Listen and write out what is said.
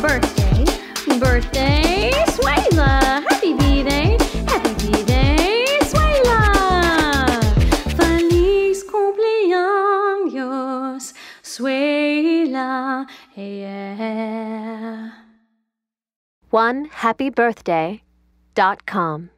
birthday, birthday, Swayla. Happy birthday, happy birthday, Swayla. Feliz cumpleaños, Swayla. Yeah. One happy birthday dot com.